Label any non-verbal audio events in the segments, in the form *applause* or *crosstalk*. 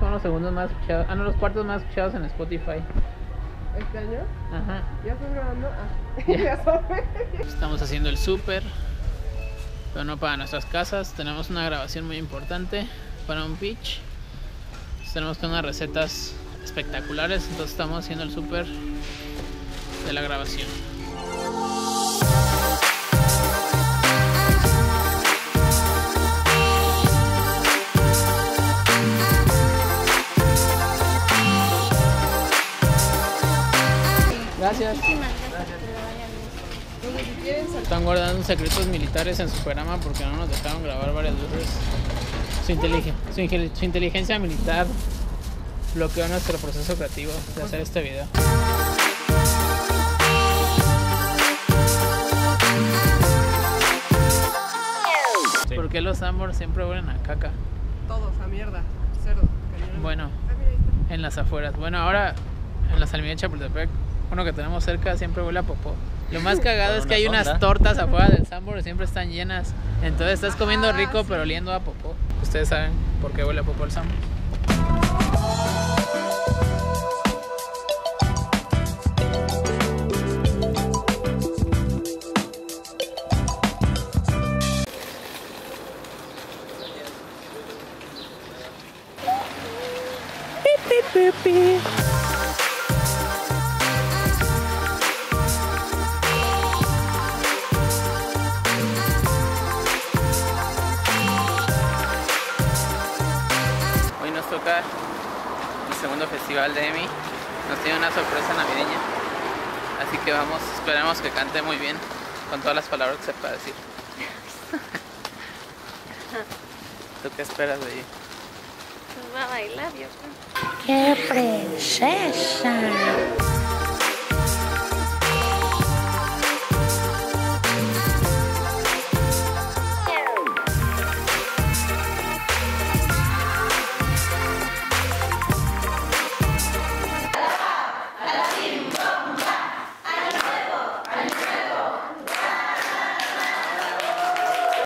los segundos más escuchados, ah, no, los cuartos más escuchados en Spotify. ¿Este año? Ajá. ¿Ya estás grabando? Ah, Ya. *laughs* ya. Estamos haciendo el súper, pero no para nuestras casas. Tenemos una grabación muy importante para un pitch. Tenemos unas recetas espectaculares, entonces estamos haciendo el súper de la grabación. Gracias. Están guardando secretos militares en su programa porque no nos dejaron grabar varias veces. Su, inteligen- su, ingel- su inteligencia militar bloqueó nuestro proceso creativo de hacer este video. ¿Por qué los Ambor siempre huelen a caca? todos a mierda. Cerdo. cañón. Bueno, Ah, en las afueras. Bueno, ahora en la Salmilla de Chapultepec, uno que tenemos cerca siempre huele a popó. Lo más *laughs* cagado es que hay unas tortas afuera del *laughs* Sambor y siempre están llenas. Entonces estás comiendo Ajá, rico pero oliendo a popó. Ustedes saben por qué huele a popó el Sambor. Hoy nos toca el segundo festival de EMI. Nos tiene una sorpresa navideña. Así que vamos, esperemos que cante muy bien con todas las palabras que sepa decir. *laughs* ¿Tú qué esperas de ella? Pues va a bailar, yo creo. ¡Qué princesa!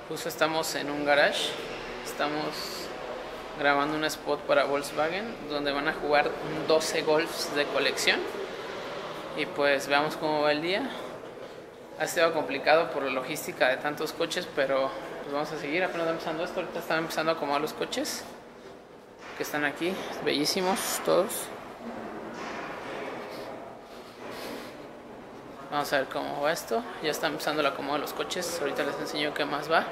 Justo estamos en un garage. Estamos grabando un spot para Volkswagen donde van a jugar 12 golfs de colección. Y pues veamos cómo va el día. Ha sido complicado por la logística de tantos coches, pero pues vamos a seguir. Apenas empezando esto. Ahorita están empezando a acomodar los coches que están aquí. Bellísimos todos. Vamos a ver cómo va esto. Ya está empezando el acomodo de los coches. Ahorita les enseño qué más va.